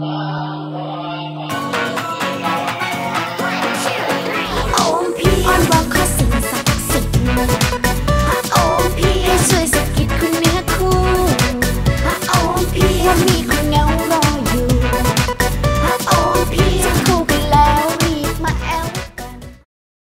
啊